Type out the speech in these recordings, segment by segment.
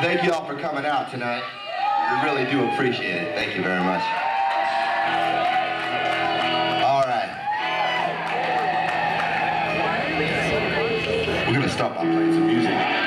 Thank you all for coming out tonight. We really do appreciate it. Thank you very much. All right. We're going to stop by playing some music.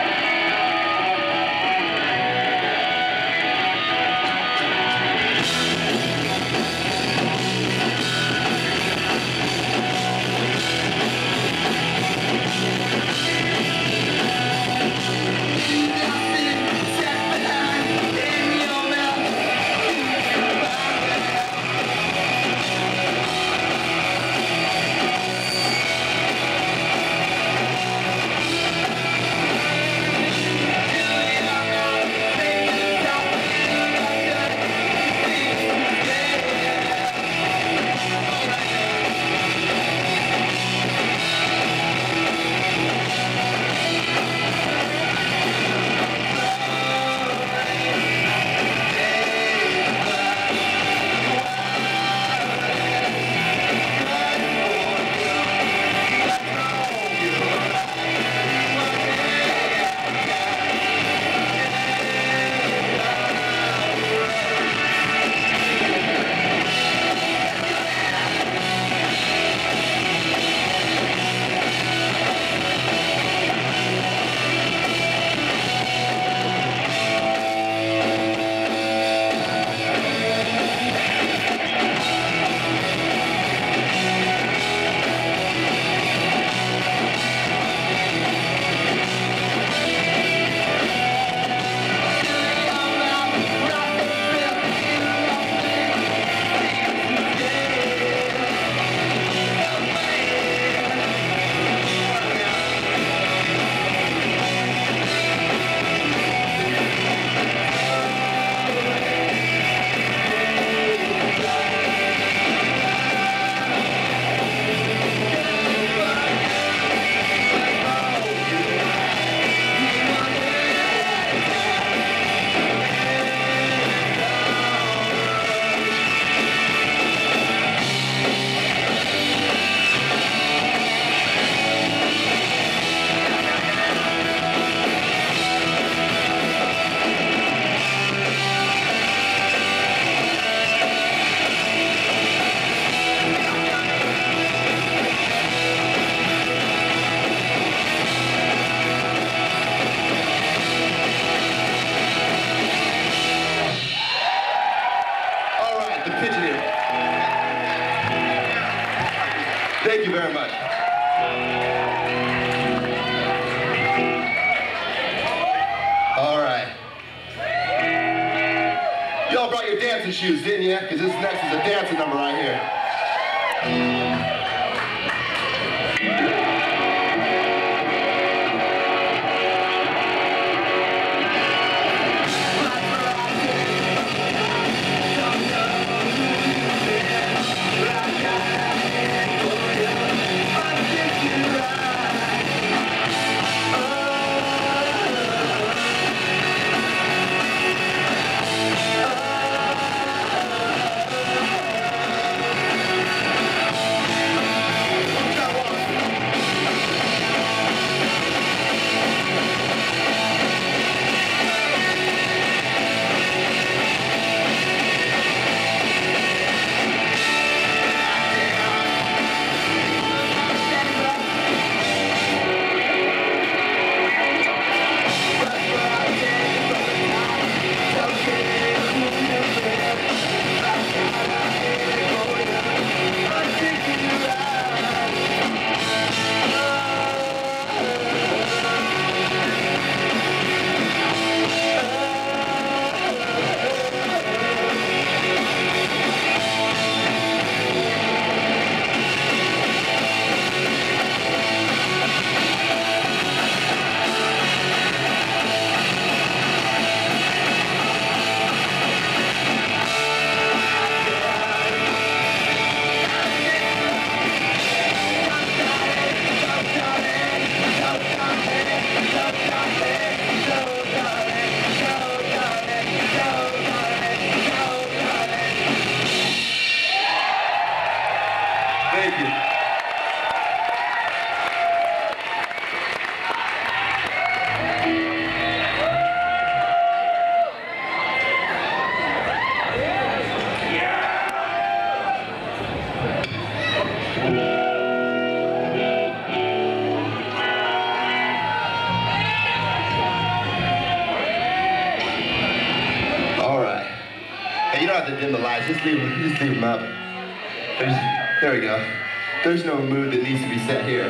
There's mood that needs to be set here.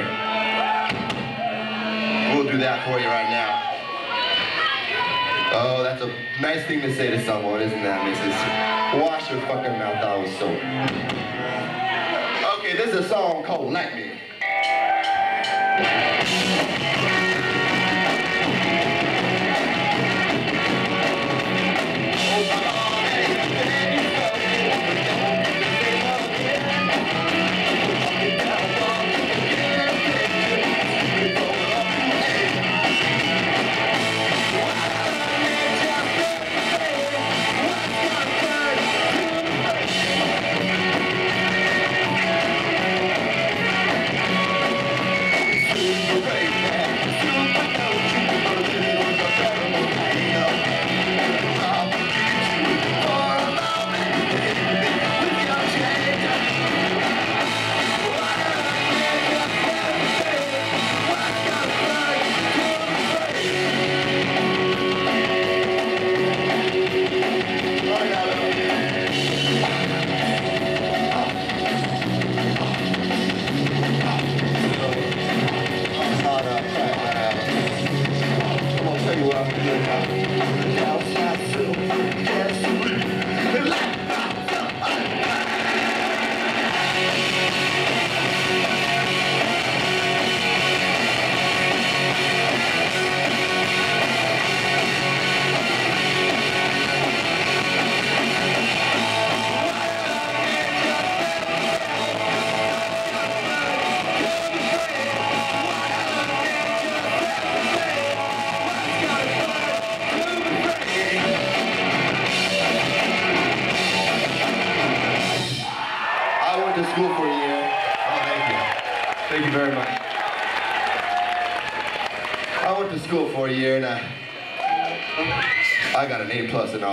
We'll do that for you right now. Oh, that's a nice thing to say to someone, isn't that, Mrs. Wash your fucking mouth out with soap. Okay, this is a song called Like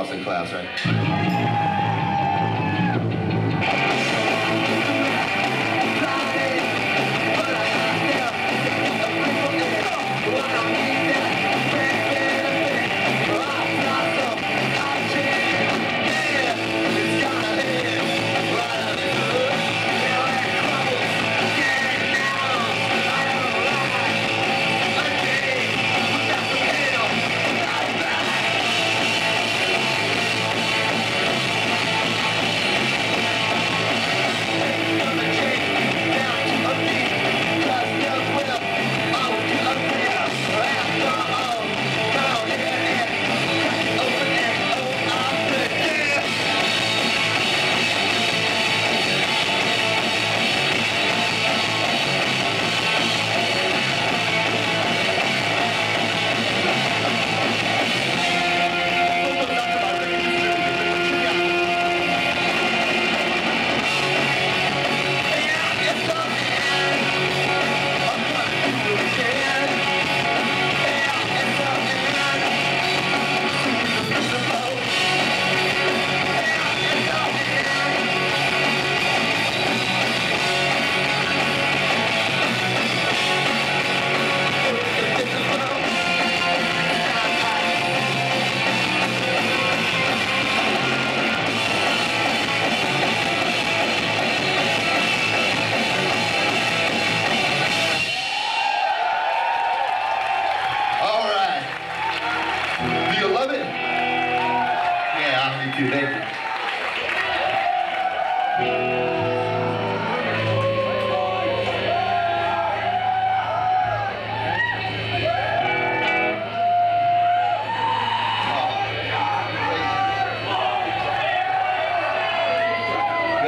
In class, right?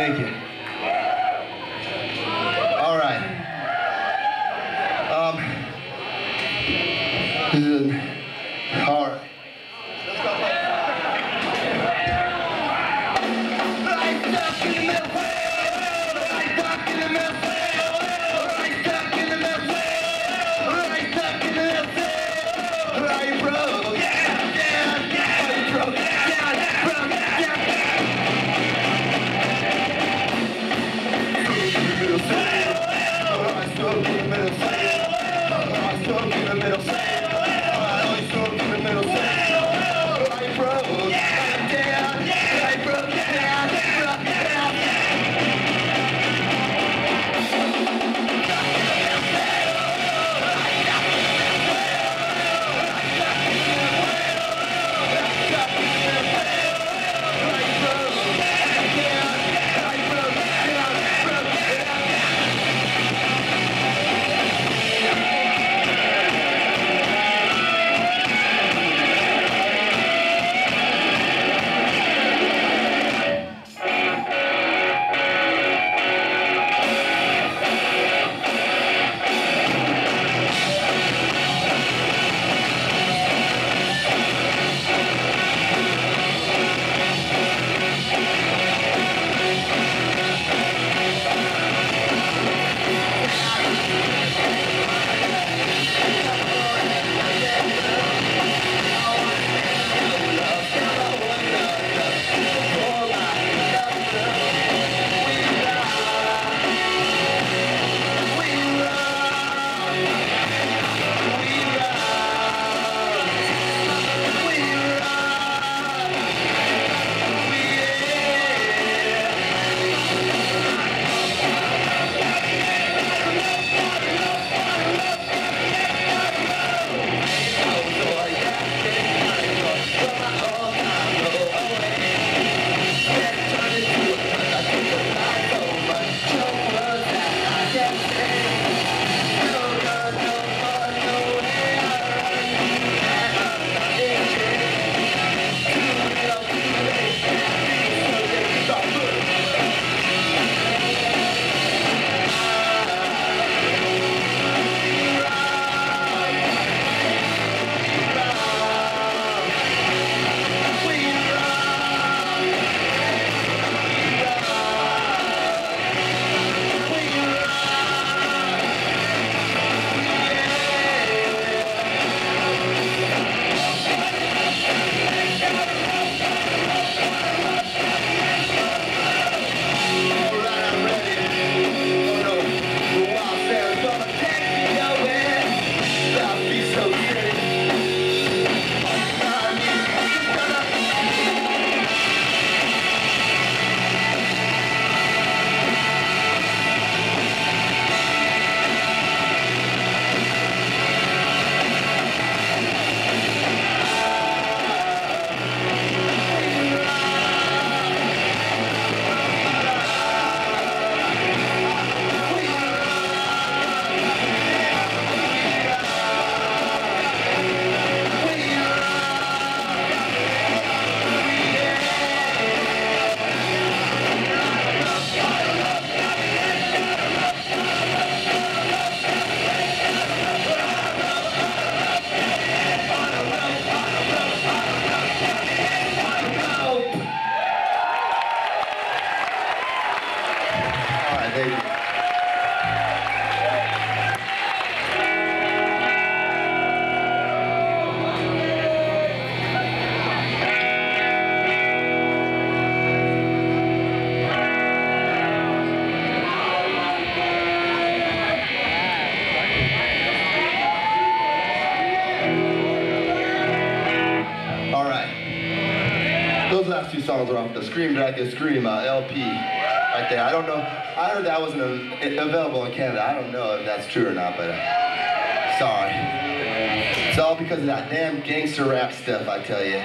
Thank you. Off the Scream uh, LP right there. I don't know. I heard that wasn't available in Canada. I don't know if that's true or not, but uh, sorry. It's all because of that damn gangster rap stuff, I tell you.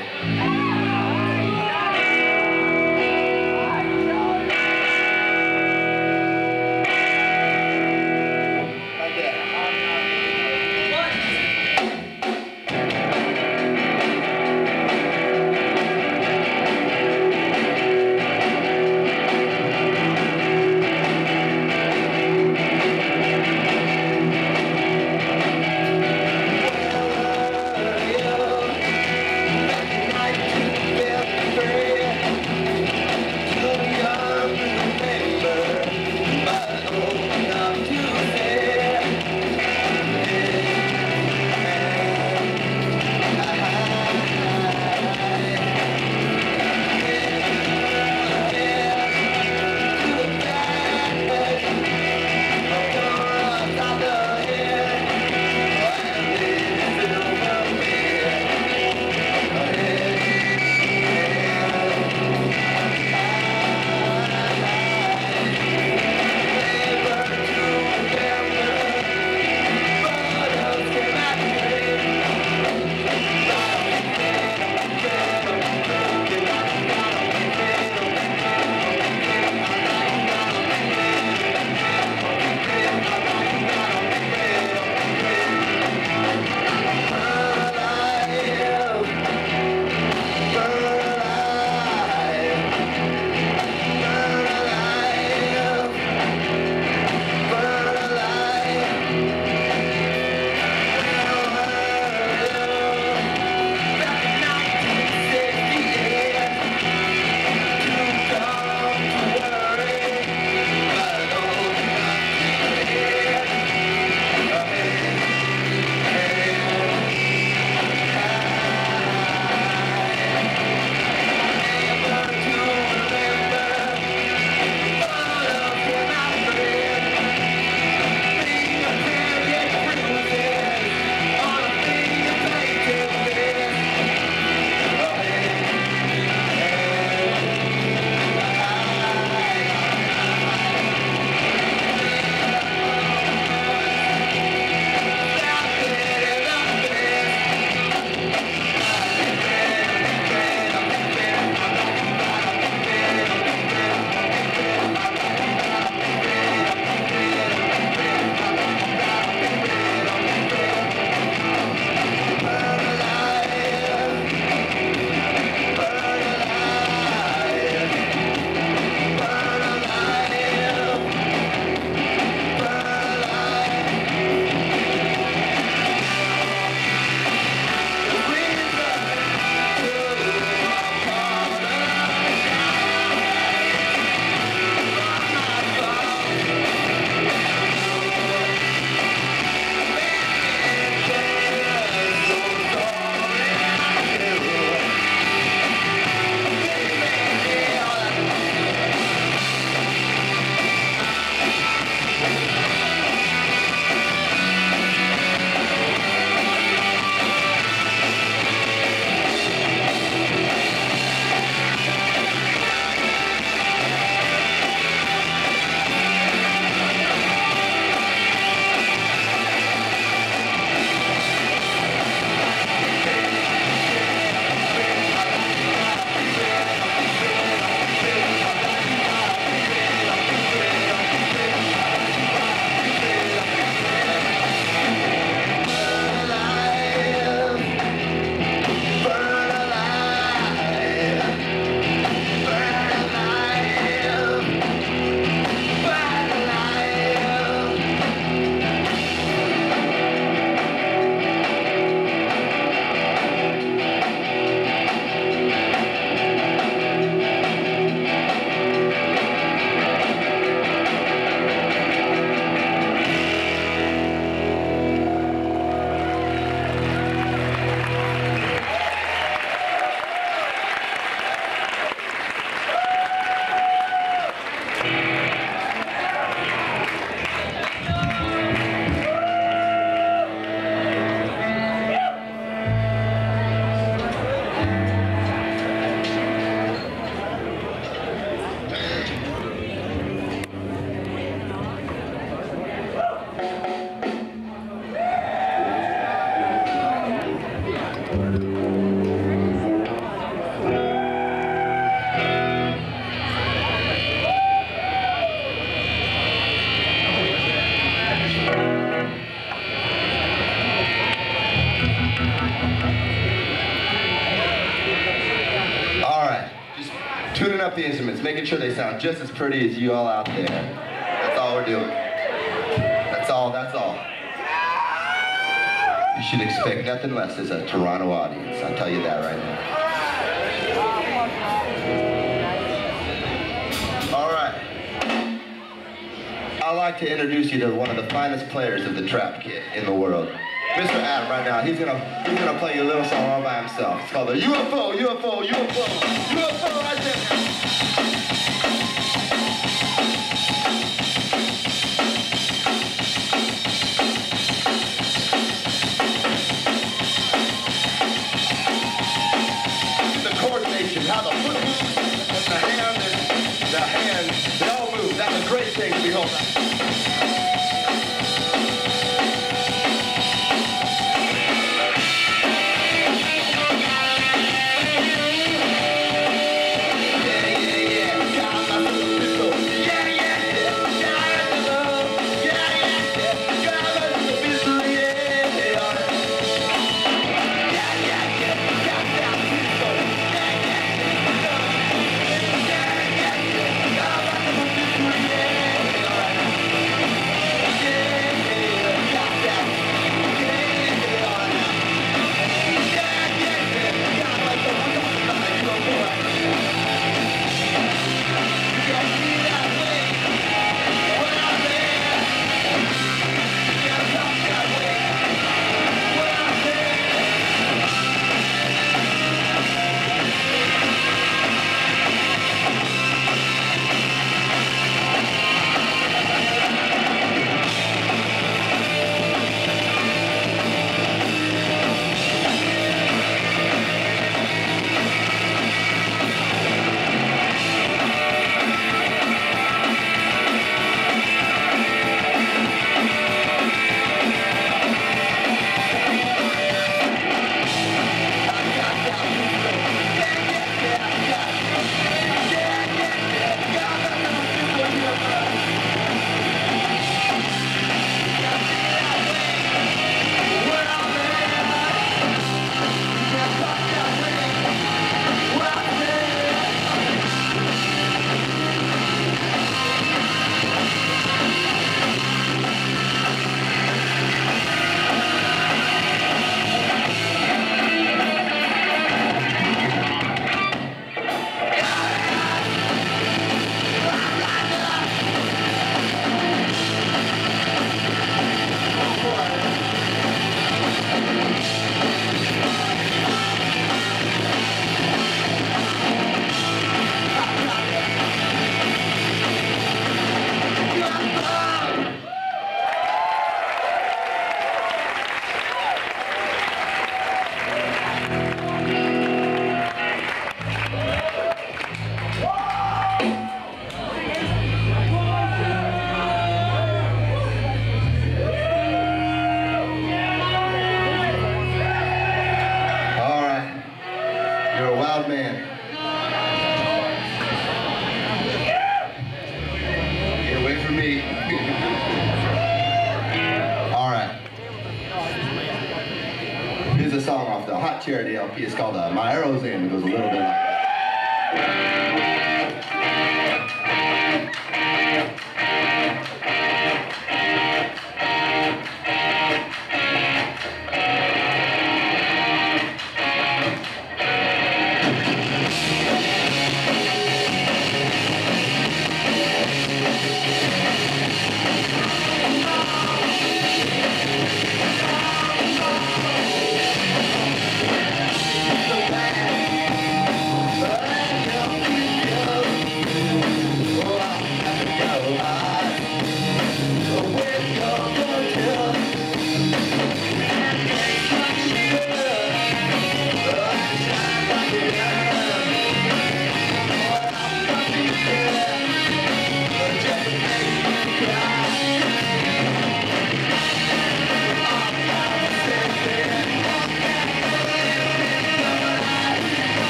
Making sure they sound just as pretty as you all out there. That's all we're doing. That's all, that's all. You should expect nothing less as a Toronto audience, I'll tell you that right now. All right. I'd like to introduce you to one of the finest players of the trap kit in the world. Mr. Atom right now, he's gonna he's gonna play you a little song all by himself. It's called the UFO, UFO, UFO, UFO great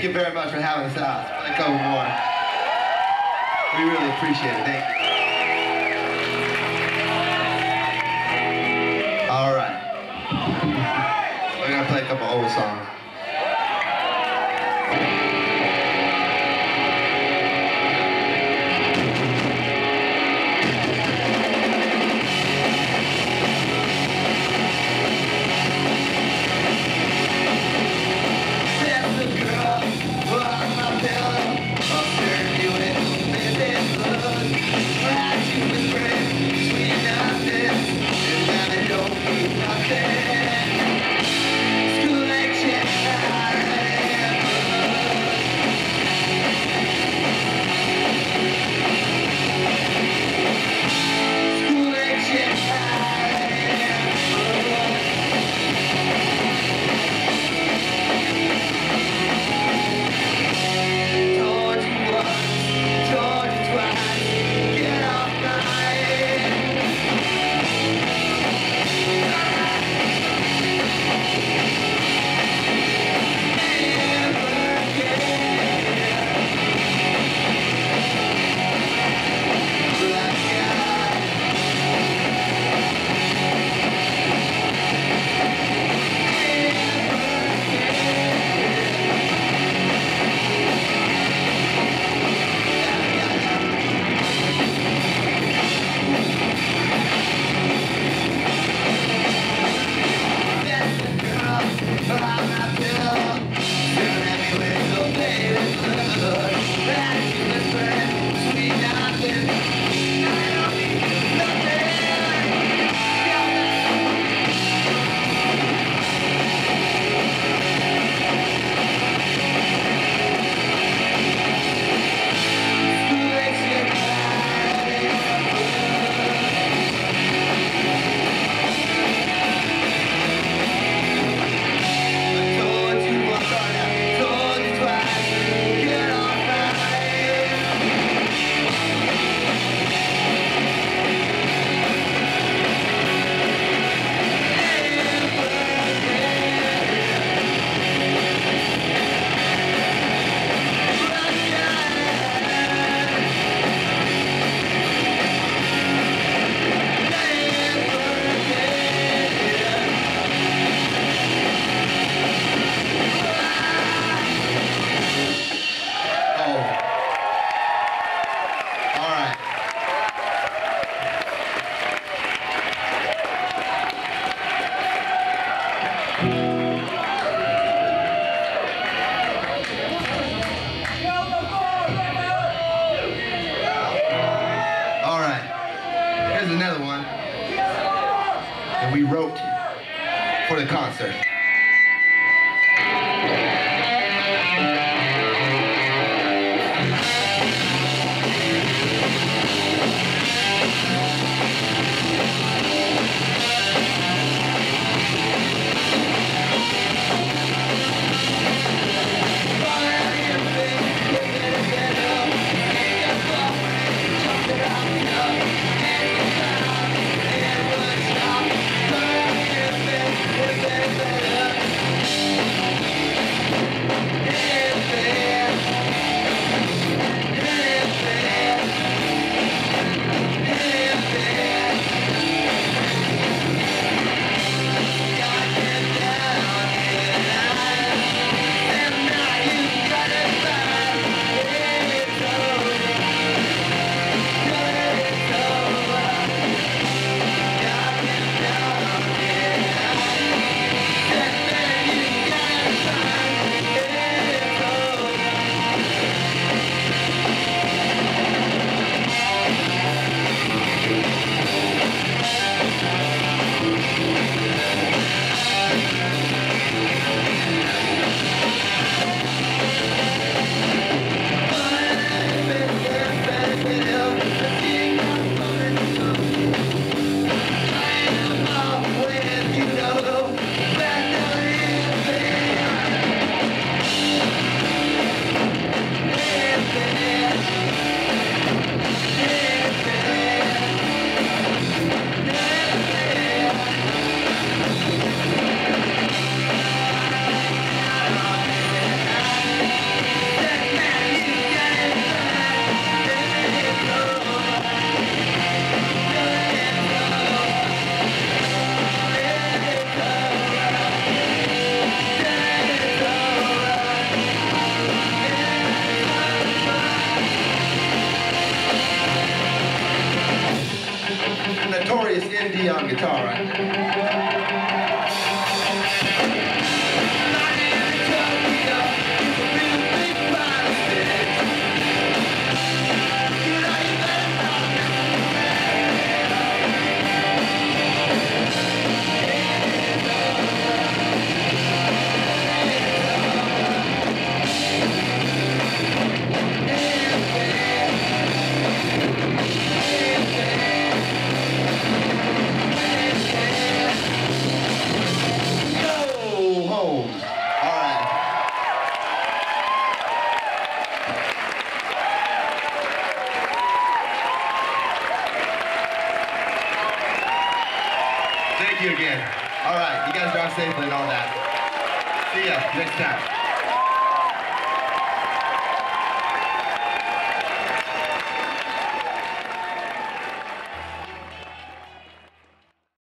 Thank you very much for having us out. Let's go more. We really appreciate it. Thank you. All right. We're going to play a couple old songs.